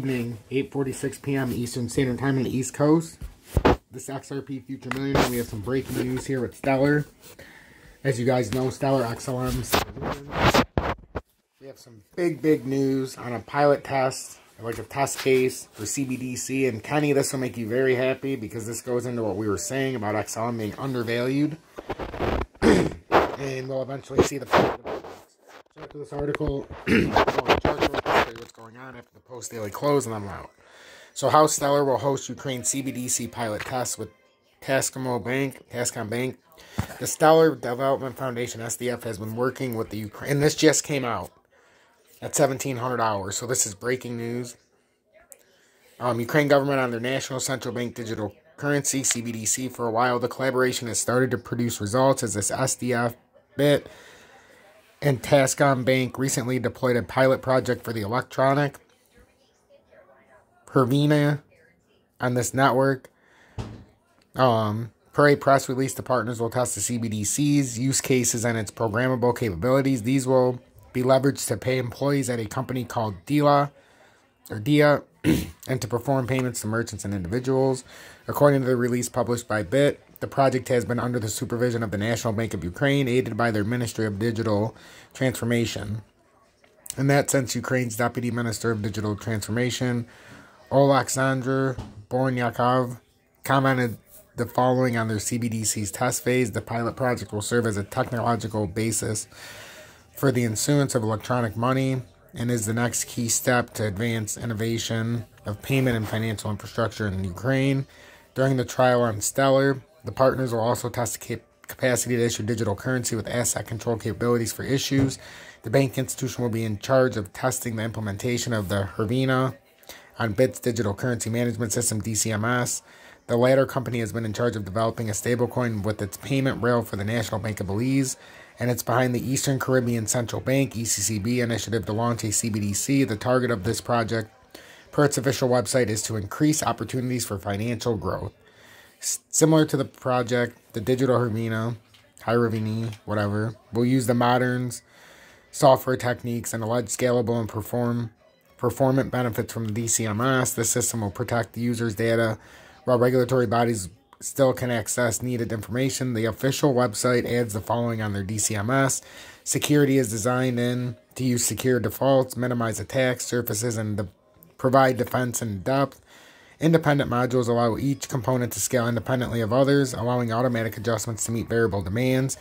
Evening, 8.46 p.m. Eastern Standard Time on the East Coast. This XRP Future Millionaire, we have some breaking news here with Stellar. As you guys know, Stellar XLM. We have some big, big news on a pilot test, like a test case for CBDC. And Kenny, this will make you very happy because this goes into what we were saying about XLM being undervalued. and we'll eventually see the so after this article, what's going on after the post daily close, and I'm out. So, how Stellar will host Ukraine CBDC pilot tests with Tascamo Bank, Tascom Bank. The Stellar Development Foundation (SDF) has been working with the Ukraine, and this just came out at 1700 hours. So this is breaking news. Um, Ukraine government on their national central bank digital currency CBDC for a while. The collaboration has started to produce results as this SDF Bitt and Tascom Bank recently deployed a pilot project for the electronic Hryvnia on this network. Um, per a press release, the partners will test the CBDC's use cases and its programmable capabilities. These will be leveraged to pay employees at a company called Dila or Dia and to perform payments to merchants and individuals. According to the release published by Bitt, the project has been under the supervision of the National Bank of Ukraine, aided by their Ministry of Digital Transformation. In that sense, Ukraine's Deputy Minister of Digital Transformation, Oleksandr Bornyakov, commented the following on their CBDC's test phase. The pilot project will serve as a technological basis for the issuance of electronic money and is the next key step to advance innovation of payment and financial infrastructure in Ukraine. During the trial on Stellar, the partners will also test the capacity to issue digital currency with asset control capabilities for issues. The bank institution will be in charge of testing the implementation of the Hryvnia on Bitt's digital currency management system, DCMS. The latter company has been in charge of developing a stablecoin with its payment rail for the National Bank of Belize, and it's behind the Eastern Caribbean Central Bank ECCB initiative to launch a CBDC. The target of this project, per its official website, is to increase opportunities for financial growth. Similar to the project, the digital Hryvnia, Hyrevini, whatever, will use the moderns, software techniques, and alleged scalable and perform performant benefits from the DCMS. The system will protect the user's data while regulatory bodies still can access needed information. The official website adds the following on their DCMS. Security is designed in to use secure defaults, minimize attack surfaces, and de- provide defense in depth. Independent modules allow each component to scale independently of others, allowing automatic adjustments to meet variable demands.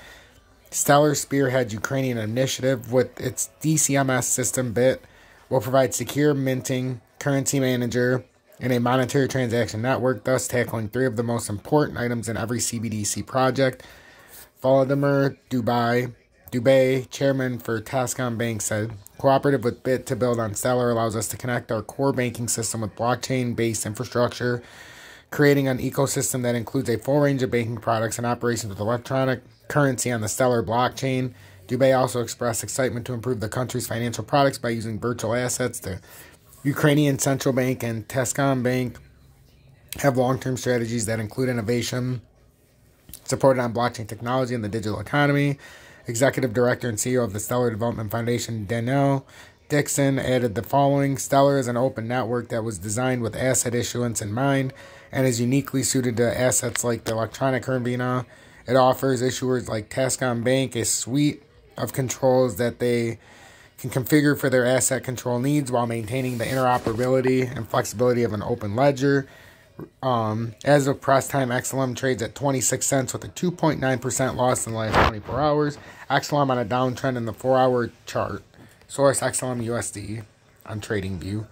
Stellar spearheads Ukrainian initiative with its DCMS system Bitt will provide secure minting, currency manager, and a monetary transaction network, thus tackling three of the most important items in every CBDC project. Volodymyr Dubai, Dubay, chairman for Tascom Bank, said Cooperative with Bitt to build on Stellar allows us to connect our core banking system with blockchain based infrastructure, creating an ecosystem that includes a full range of banking products and operations with electronic currency on the Stellar blockchain. Dubay also expressed excitement to improve the country's financial products by using virtual assets. The Ukrainian Central Bank and Tascom Bank have long term strategies that include innovation supported on blockchain technology and the digital economy. Executive Director and CEO of the Stellar Development Foundation, Denelle Dixon, added the following Stellar is an open network that was designed with asset issuance in mind and is uniquely suited to assets like the electronic Hryvnia. It offers issuers like Tascom Bank a suite of controls that they can configure for their asset control needs while maintaining the interoperability and flexibility of an open ledger. Um, as of press time, XLM trades at 26 cents with a 2.9% loss in the last 24 hours. XLM on a downtrend in the 4 hour chart. Source XLM USD on TradingView.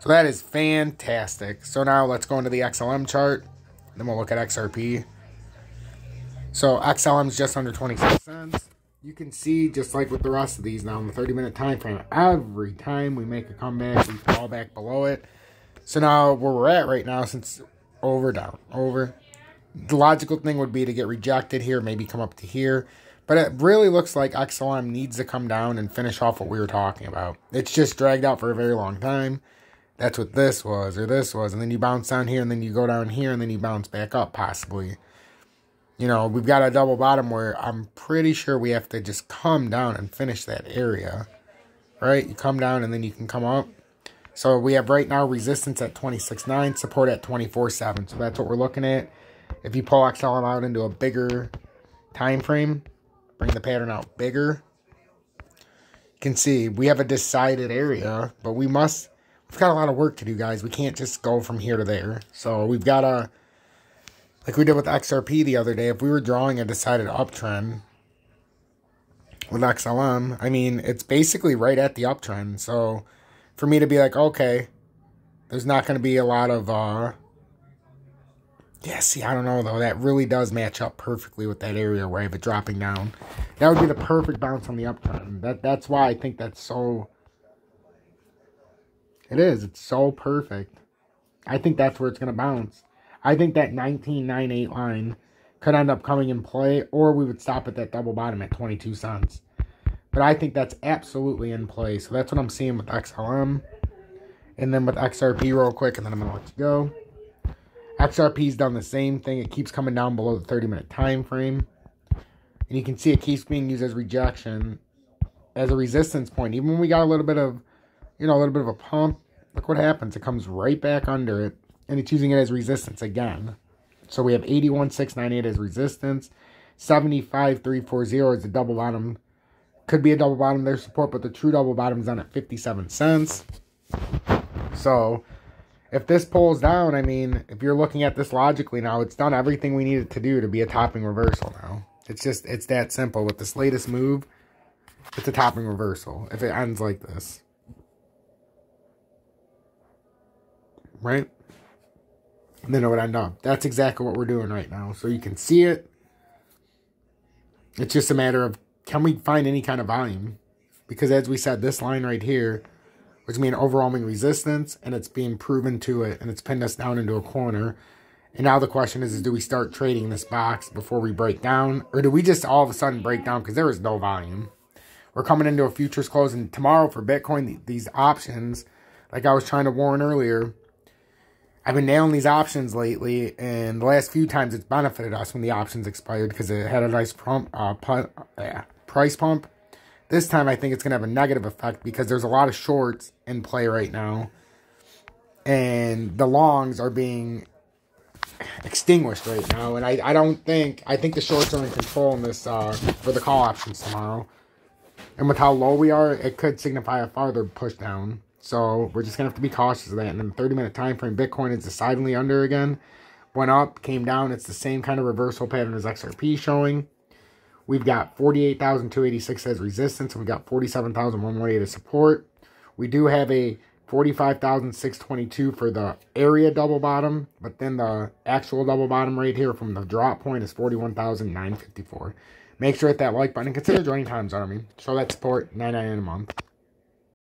So that is fantastic. So now let's go into the XLM chart. Then we'll look at XRP. So XLM is just under 26 cents. You can see, just like with the rest of these now in the 30 minute time frame, every time we make a comeback, we fall back below it. So now where we're at right now, since over, down, over, the logical thing would be to get rejected here, maybe come up to here. But it really looks like XLM needs to come down and finish off what we were talking about. It's just dragged out for a very long time. That's what this was, or this was. And then you bounce down here, and then you go down here, and then you bounce back up, possibly. You know, we've got a double bottom where I'm pretty sure we have to just come down and finish that area. Right? You come down, and then you can come up. So we have right now resistance at 26.9, support at 24.7. So that's what we're looking at. If you pull XLM out into a bigger time frame, bring the pattern out bigger, you can see we have a decided area, but we must, we've got a lot of work to do, guys. We can't just go from here to there. So we've got to, like we did with XRP the other day, if we were drawing a decided uptrend, with XLM, I mean, it's basically right at the uptrend. So for me to be like, okay, there's not going to be a lot of, uh, yeah, see, I don't know though. That really does match up perfectly with that area where I have it dropping down. That would be the perfect bounce on the uptrend. That That's why I think that's so, it is. It's so perfect. I think that's where it's going to bounce. I think that 1998 line could end up coming in play, or we would stop at that double bottom at 22 cents. But I think that's absolutely in play. So that's what I'm seeing with XLM. And then with XRP real quick, and then I'm going to let you go. XRP's done the same thing. It keeps coming down below the 30 minute time frame. And you can see it keeps being used as rejection, as a resistance point. Even when we got a little bit of, you know, a little bit of a pump, look what happens. It comes right back under it. And it's using it as resistance again. So we have 81698 as resistance. 75340 is a double bottom. Could be a double bottom there support, but the true double bottom is on at 57 cents. So if this pulls down, I mean, if you're looking at this logically now, it's done everything we needed to do to be a topping reversal now. It's just, it's that simple. With this latest move, it's a topping reversal if it ends like this. Right? And then it would end up. That's exactly what we're doing right now. So you can see it. It's just a matter of can we find any kind of volume? Because as we said, this line right here was going to be an overwhelming resistance, and it's being proven to it, and it's pinned us down into a corner. And now the question is, is do we start trading this box before we break down? Or do we just all of a sudden break down because there is no volume? We're coming into a futures close, and tomorrow for Bitcoin, these options, like I was trying to warn earlier, I've been nailing these options lately, and the last few times it's benefited us when the options expired because it had a nice pump, uh, uh, price pump. This time I think it's going to have a negative effect because there's a lot of shorts in play right now. And the longs are being extinguished right now. And I, I don't think, I think the shorts are in control in this, uh, for the call options tomorrow. And with how low we are, it could signify a farther push down. So we're just going to have to be cautious of that. And in the 30 minute time frame, Bitcoin is decidedly under again. Went up, came down. It's the same kind of reversal pattern as XRP showing. We've got 48,286 as resistance, and we got 47,118 as support. We do have a 45,622 for the area double bottom, but then the actual double bottom right here from the drop point is 41,954. Make sure to hit that like button and consider joining Times Army. Show that support, 99 a month.